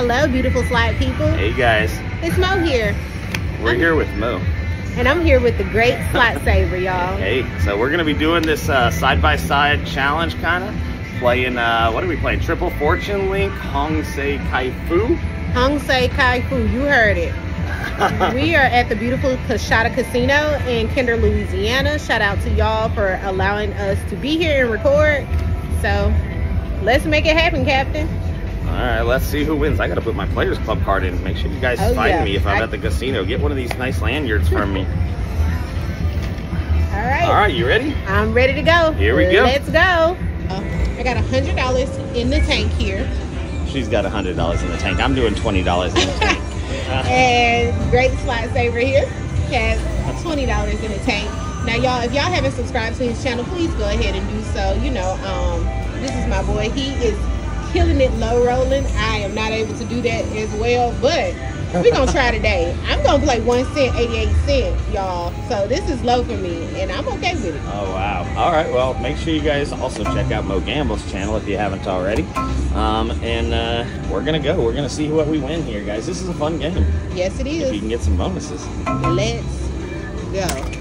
Hello, beautiful slide people. Hey guys, It's Mo here, we're here with Mo. and I'm here with the great slot saver, y'all. Hey, so we're gonna be doing this uh, side-by-side challenge, kind of playing. Uh, what are we playing? Triple Fortune Link, Hong Se Kai Fu. Hong Se Kai Fu, you heard it. we are at the beautiful Coushatta Casino in Kinder, Louisiana. Shout out to y'all for allowing us to be here and record. So let's make it happen, Captain. All right, let's see who wins. I gotta put my Players Club card in. Make sure you guys Oh, find yeah. me if I'm I- at the casino. Get one of these nice lanyards from me. All right. All right, you ready? I'm ready to go. Here we go. Let's go. I got a hundred dollars in the tank here, She's got a hundred dollars in the tank. I'm doing twenty dollars in the tank. and great slot saver here has twenty dollars in the tank. Now, y'all, if y'all haven't subscribed to his channel, please go ahead and do so. You know, um, this is my boy. He is killing it low rolling. I am not able to do that as well, but we're gonna try today. I'm gonna play one cent, eighty-eight cent, y'all. So this is low for me, and I'm okay with it. Oh wow! All right, well, make sure you guys also check out Mo Gamble's channel if you haven't already. Um, and uh, we're gonna go. We're gonna see what we win here, guys. This is a fun game. Yes, it is. If you can get some bonuses. Let's go.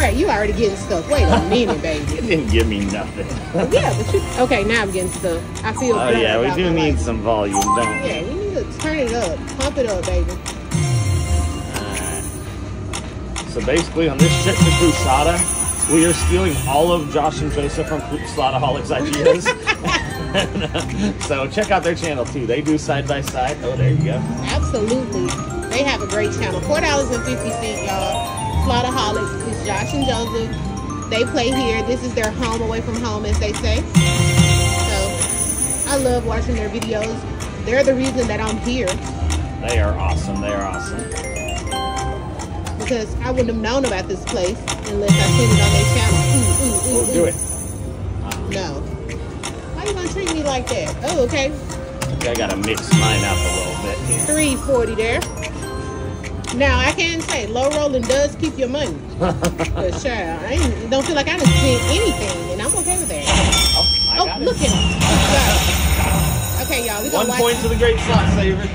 Right, you already getting stuff. Wait a minute, baby. It didn't give me nothing. Yeah, but you okay? Now I'm getting stuff. I feel. oh yeah, we do need life. some volume, don't we? Yeah, we need to turn it up, pump it up, baby. So basically, on this trip to Coushatta, we are stealing all of Josh and Joseph from Slotaholics ideas. So check out their channel too. They do side by side. Oh, there you go. Absolutely, they have a great channel. Four dollars and fifty cent, y'all. Slotaholics Josh and Joseph. They play here. This is their home away from home, as they say. So I love watching their videos. They're the reason that I'm here They are awesome. They are awesome. because I wouldn't have known about this place unless I seen it on their channel. Ooh, ooh, ooh, Oh, do it. No. Why you gonna treat me like that? Oh, okay. I gotta mix mine up a little bit here. 340 there. Now I can say low rolling does keep your money. But sure, I ain't, don't feel like I done spent anything, and I'm okay with that. Oh, Oh, look it. at him. Okay, y'all, we One gonna watch. point to the great slot saver.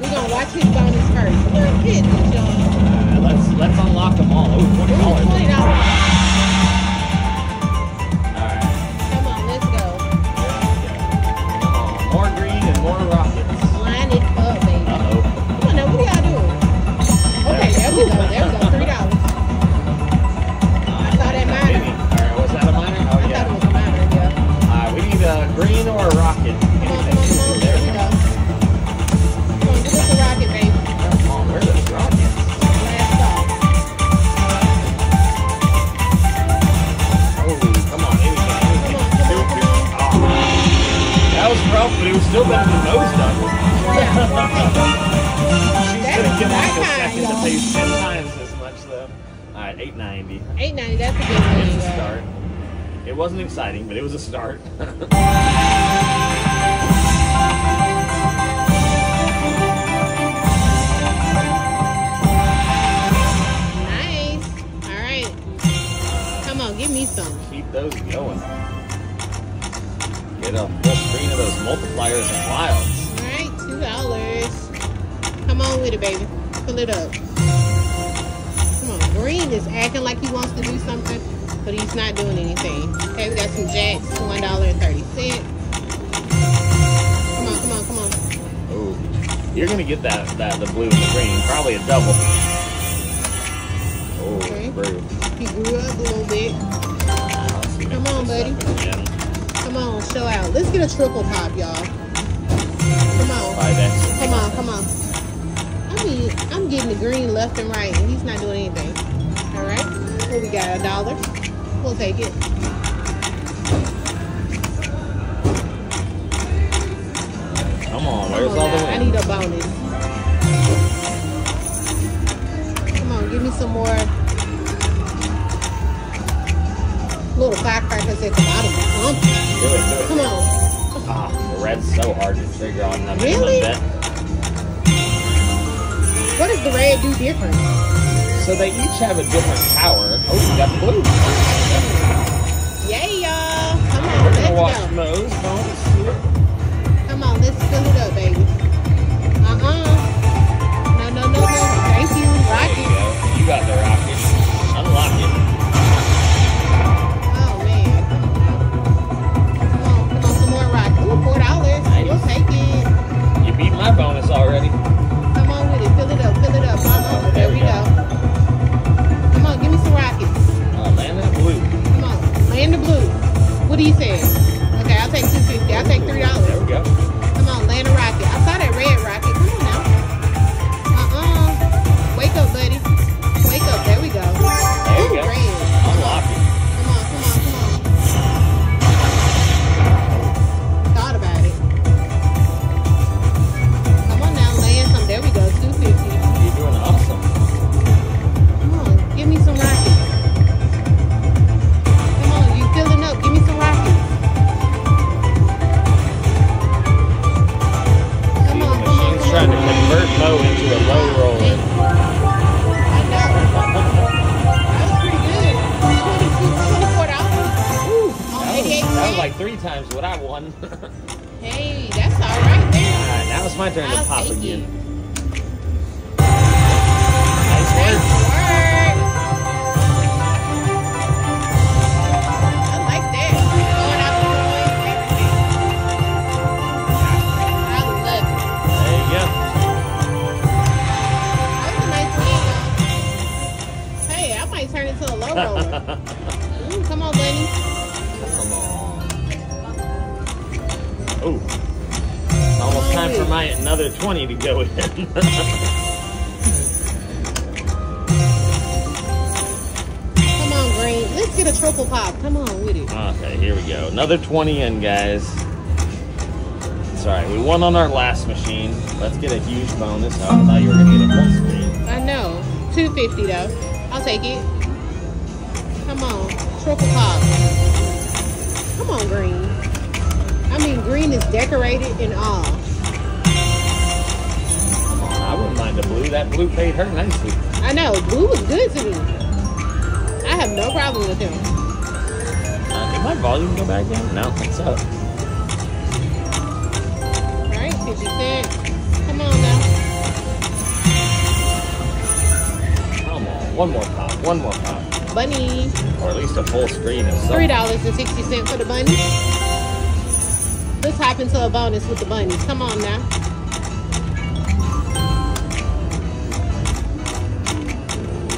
We're gonna watch his bonus first. Look at this, y'all. Alright, let's let's unlock them all. Oh, twenty Ooh, dollars. Twenty dollars. Much though. Eight ninety. Eight ninety. That's a good It's a start. It wasn't exciting, but it was a start. Nice. All right. Come on, give me some. Keep those going. Get a full screen of those multipliers and wilds. All right, two dollars. Come on with it, baby. Pull it up. Green is acting like he wants to do something, but he's not doing anything. Okay, we got some jacks. One dollar and thirty cent. Come on, come on, come on. Oh, you're gonna get that that the blue and the green, probably a double. Oh, Okay. He grew up a little bit. Come on, buddy. Come on, show out. Let's get a triple pop, y'all. Come on. Come on, come on. I mean, I'm getting the green left and right, and he's not doing anything. All right. What we got? A dollar. We'll take it. Come on, Come where's on all the now. I need a bonus. Come on, give me some more little firecrackers at the bottom. Come on. Do it, do it. Come on. Ah, the red's so hard to on the Really? What does the red do different? So they each have a different power. Oh, you got blue. Yay, y'all. Come on, We're let's gonna watch go. Mo's bonus here. Come Fill it up, baby. Uh-uh. No, no, no, no. Thank you. There Rocket. you go. You got the rocket. Unlock it. Oh, man. Come on. Come on, some more rocket. Ooh, four dollars. Nice. We'll take it. You beat my bonus already. dice? Okay, I'll take 250. I'll take $3. That 88 was, that was cents. like three times what I won. Hey, that's all right there. Alright, now it's my turn to I'll pop take again. it. Nice Nice work. work. I like that. Going out the coins, everything. I love it. There you go. That was a nice though. Hey, I might turn into a low roller. Oh. It's almost time for my another 20 to go in. Come on, Green. Let's get a triple pop. Come on with it. okay, here we go. Another 20 in, guys. It's alright. We won on our last machine. Let's get a huge bonus. Oh, I thought you were going to get a full screen. I know. 250 though. I'll take it. Come on. Triple pop. Come on, Green. I mean, Green is decorated and all. Come on. I wouldn't mind the blue. That blue paid her nicely. I know. Blue was good to me. I have no problem with him. Uh, did my volume go back down? No, it's up. All right, 50 cent. Come on now. Come on. One more pop. One more pop. Bunny. Or at least a full screen of something. Three dollars and sixty cents for the bunny. Let's hop into a bonus with the bunnies. Come on now.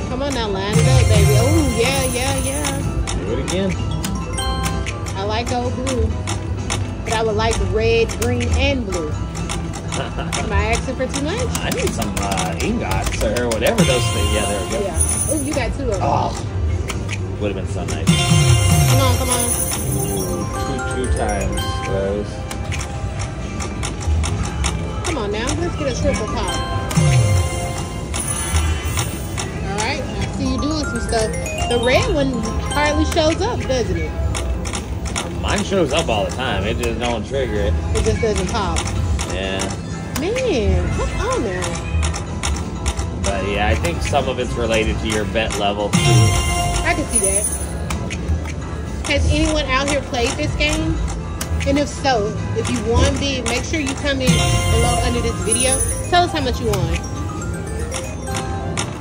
Come on now, line it up, baby. Oh yeah, yeah, yeah. Do it again. I like old blue, but I would like red, green, and blue. Am I asking for too much? I need some uh, ingots or whatever those things. Yeah, there we go. Yeah. Oh, you got two of them. Oh, would have been so nice. Come on, come on. Two, times, Rose. Come on now. Let's get a triple pop. All right. I see you doing some stuff. The red one hardly shows up, doesn't it? Mine shows up all the time. It just don't trigger it. It just doesn't pop. Yeah, Man, come on now. but yeah, I think some of it's related to your bet level too. I can see that. Has anyone out here played this game? And if so, if you won big, make sure you come in below under this video. Tell us how much you won.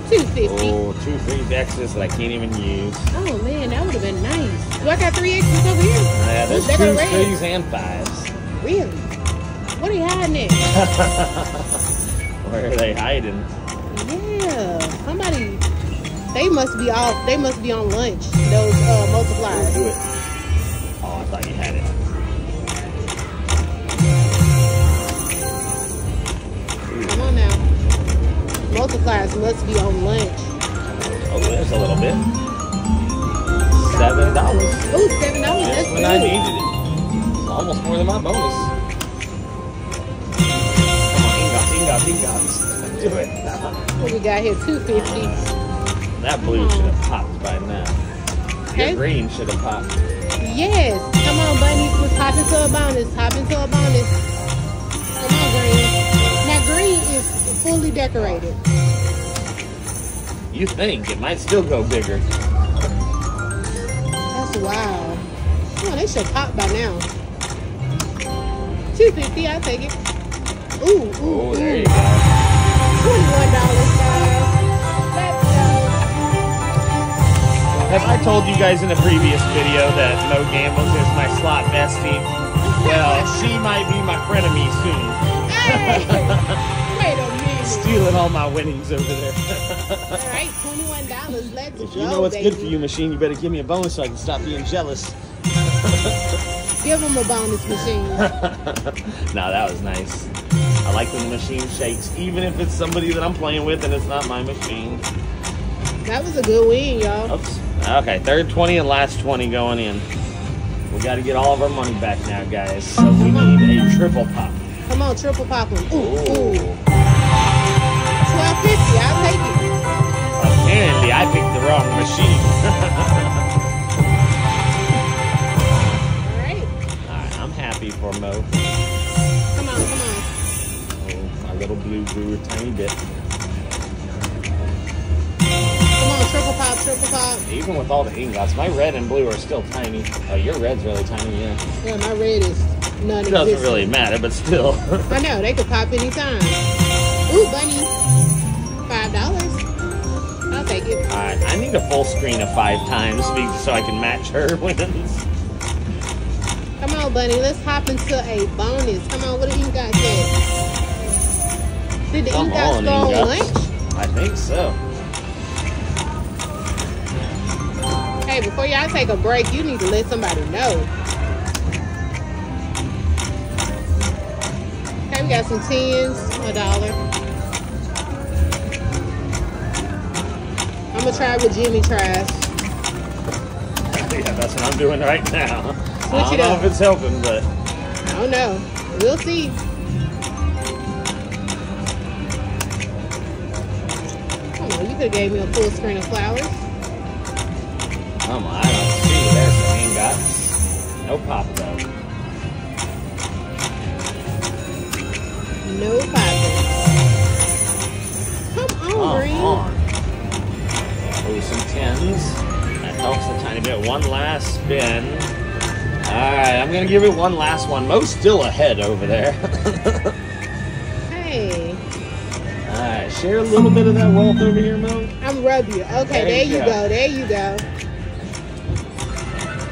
250 Oh, two free X's that I can't even use. Oh man, that would have been nice. Do I got three X's over here? Yeah, there's They're two threes and fives. Really? What are you hiding at? Where are they hiding? Yeah, somebody. They must be off. They must be on lunch. Those uh, multipliers. Do it. Oh, I thought you had it. Come on now. Multipliers must be on lunch. Oh, there's a little bit. Seven dollars. Oh, seven dollars. That's when I needed it. It's almost more than my bonus. Come on, ingots, ingots, ingots. Do it. What we got here? Two fifty. That blue should have popped by now. Okay. Green should have popped. Yes. Come on, bunny. Let's hop into a bonus. Hop into a bonus. Come on, green. Now green is fully decorated. You think it might still go bigger. That's wild. On, they should pop by now. Two fifty. I take it. Ooh, ooh, Oh, there ooh. you go. Twenty-one dollars, guys. Have I told you guys in a previous video that Mo Gambles is my slot bestie? Well, she might be my frenemy soon. Hey, wait a minute. Stealing all my winnings over there. All right, twenty-one dollars. Let's if go. you know what's good for you, machine, you better give me a bonus so I can stop being jealous. Give them a bonus machine. no, that was nice. I like when the machine shakes, even if it's somebody that I'm playing with and it's not my machine. That was a good win, y'all. Okay, third 20 and last 20 going in. We got to get all of our money back now, guys. So we need a triple pop. Come on, triple pop 'em. Ooh, Ooh. ooh. Twelve fifty. I'll take it. Apparently, I picked the wrong machine. All right. all right, I'm happy for Mo. Come on, come on. Oh, my little blue grew a tiny bit. Triple pop, triple pop. Even with all the ingots, my red and blue are still tiny. Oh, your red's really tiny, yeah. Yeah, my red is none It doesn't really matter, but still. I know, they could pop anytime. Ooh, bunny. Five dollars. I'll take it. all right, I need a full screen of five times so I can match her wins. Come on, bunny. Let's hop into a bonus. Come on, what do you got? Did the Come ink go on lunch? I think so. Hey, before y'all take a break, you need to let somebody know. Okay, we got some tens, a dollar. I'm gonna try what Jimmy tries. Yeah, that's what I'm doing right now. Switch I don't know up. if it's helping, but I don't know. We'll see. Come on, you could have gave me a full screen of flowers. Come on, I don't see. There's some ingots. No pop though. No popping. Come on, Come Green. on. Oh, some tens. That helps a tiny bit. One last spin. Alright, I'm gonna give it one last one. Mo's still ahead over there. Hey, Alright, share a little bit of that wealth over here, Mo. I'm rub you. Okay, There there, you you go. go. There you go.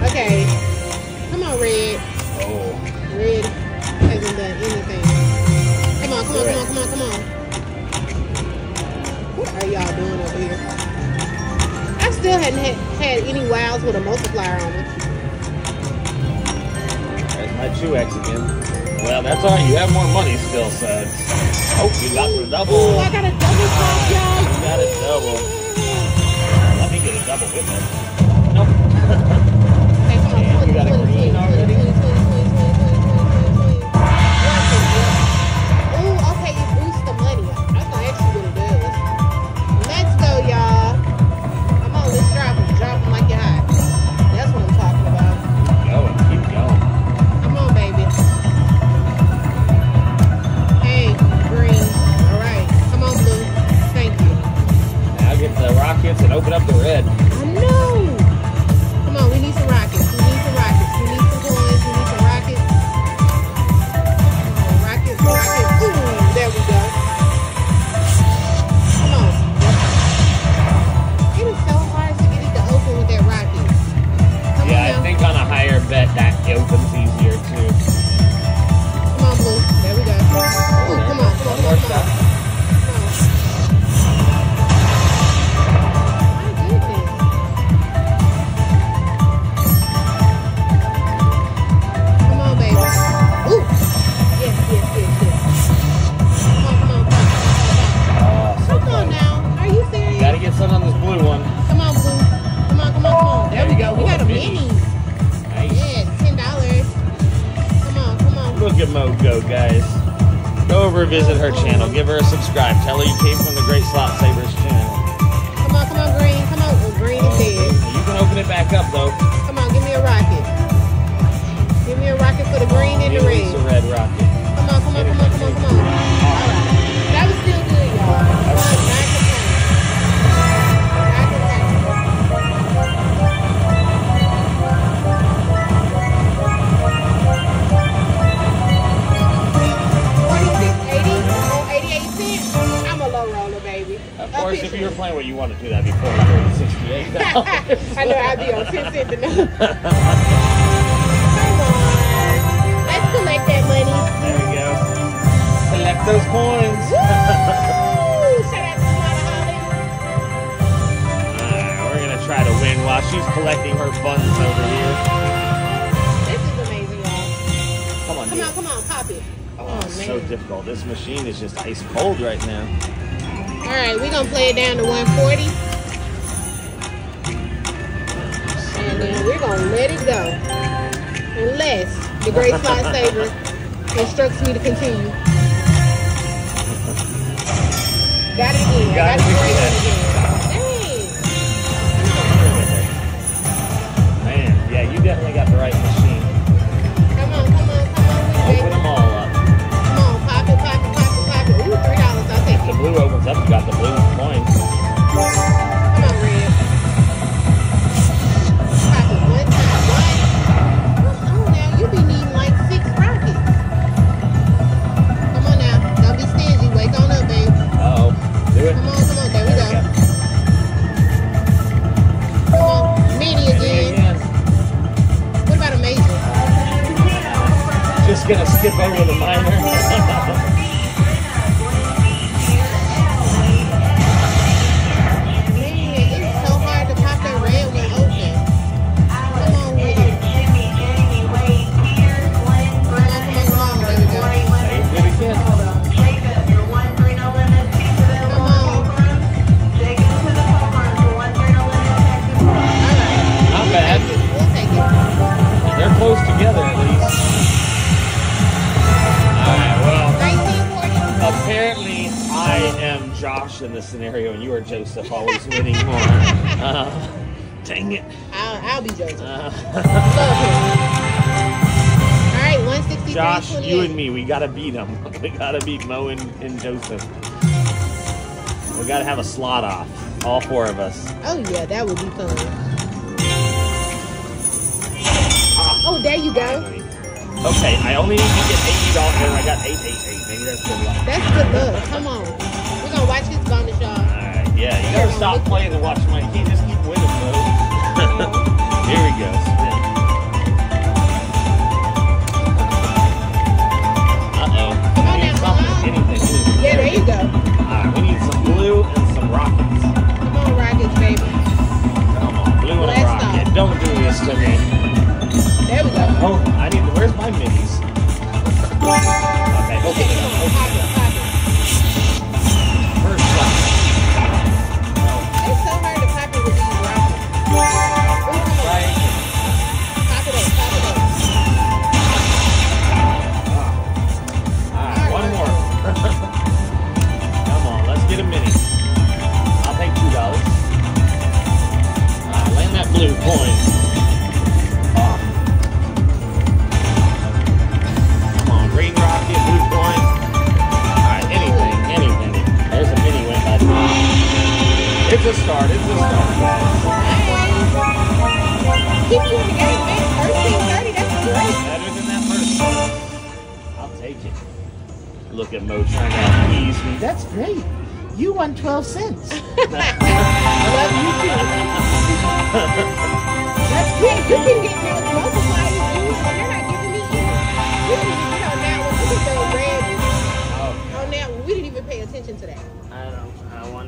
Okay. Come on, Red. Oh, Red hasn't done anything. Come on, come on, come on, come on, come on. What are y'all doing over here? I still hadn't had, had any wows with a multiplier on them. there's my 2x again. Well, that's alright. You have more money still, so. Oh, you got the double. Ooh, I got a double y'all. You got a double. Let me get a double with it. Difficult. This machine is just ice cold right now. All right, we're gonna play it down to 140. And then we're gonna let it go. Unless the great slot saver instructs me to continue. Got it again. Got got it again. again. Dang. Man, yeah, you definitely got the right machine. Blue opens up, you got the blue coin. In this scenario and you are Joseph, always winning more. Uh, dang it. I'll, I'll be Joseph. Uh. All right, 163. Josh, 28. you and me, we gotta beat them. We gotta beat Mo and, and Joseph. We gotta have a slot off, all four of us. Oh, yeah, that would be fun. Oh, there you go. Okay, I only need to get eighty dollars. I got eight eight eight. Maybe that's good luck. That's good luck. Come on. We're going to watch bonus, uh, y'all. Alright, yeah, you gotta stop playing and watch my. You can't just keep winning though. Here we go. Spin. Uh-oh. Come on We need now, something, anything, anything. Yeah, there you go. Alright, we need some blue and some rockets. Come on, Rockets, baby. Come on, blue and a rocket. off. Don't do this to me. There we go. Oh, I need where's my minis? Okay, Okay, okay,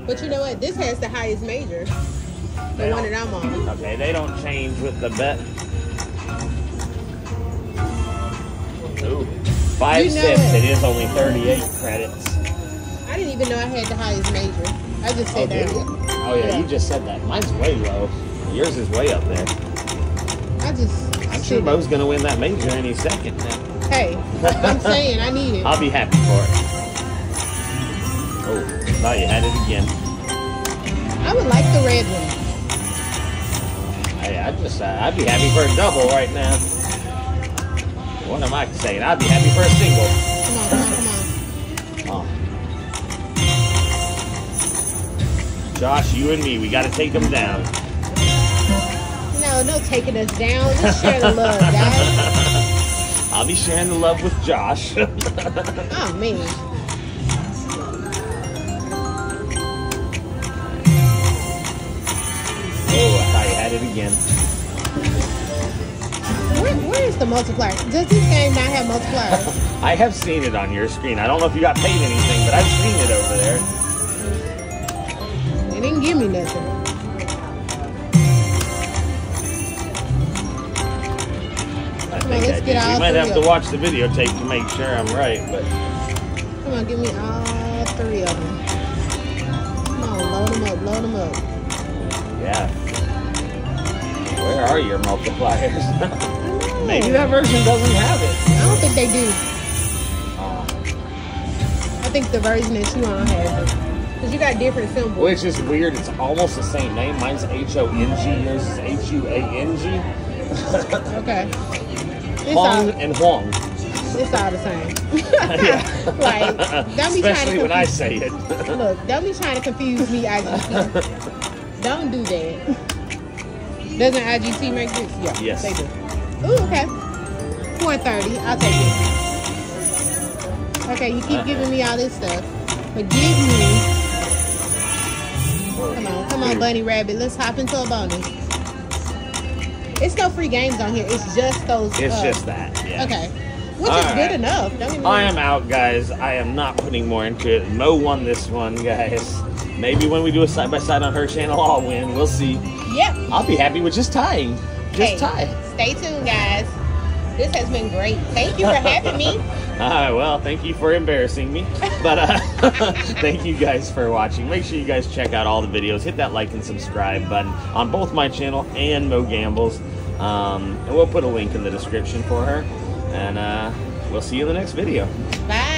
But you know what? This has the highest major. The They one that I'm on. Okay, they don't change with the bet. Ooh. Five You know cents. it. It is only 38 credits. I didn't even know I had the highest major. I just Oh, said did that. Oh yeah, Yeah. you just said that. Mine's way low. Yours is way up there. I just. I'm sure Mo's gonna win that major any second now. Hey, I'm saying I need it. I'll be happy for it. Oh, thought you had it again. I would like the red one. Hey, I just, uh, I'd be happy for a double right now. What am I saying? I'd be happy for a single. Come on, come on, come on. Oh. Josh, you and me, we got to take them down. No, no taking us down. Let's share the love, guys. I'll be sharing the love with Josh. Oh man. Again. Where, where is the multiplier? Does this game not have multipliers? I have seen it on your screen. I don't know if you got paid anything, but I've seen it over there. They didn't give me nothing. I think on, I did. You might have to watch the videotape to make sure I'm right, but Come on, give me all three of them. Come on, load them up, load them up. yeah. Where are your multipliers? Maybe that version doesn't have it. I don't think they do. Oh. I think the version that you on has it. Because you got different symbols. Which is weird. It's almost the same name. Mine's H O N G. Yours is H U A N G. Okay. It's Hong all, and Huang. it's all the same. Yeah. like, don't be trying Especially to when I say it. Look, don't be trying to confuse me, IGT. don't do that. Doesn't IGT make this? Yeah, Yes. they do. Ooh, okay. 430. I'll take it. Okay, you keep giving me all this stuff. But give me. Come on, come on, Bunny Rabbit. Let's hop into a bonus. It's no free games on here. It's just those. It's uh, just that. Yeah. Okay. Which All is right. good enough. I am out, guys. I am not putting more into it. Mo won this one, guys. Maybe when we do a side by side on her channel, I'll win. We'll see. Yep. I'll be happy with just tying. Just Hey, tie. Stay tuned, guys. This has been great. Thank you for having me. All right, well, thank you for embarrassing me. But uh, thank you guys for watching. Make sure you guys check out all the videos. Hit that like and subscribe button on both my channel and Mo Gambles. Um, and we'll put a link in the description for her. And uh, we'll see you in the next video. Bye.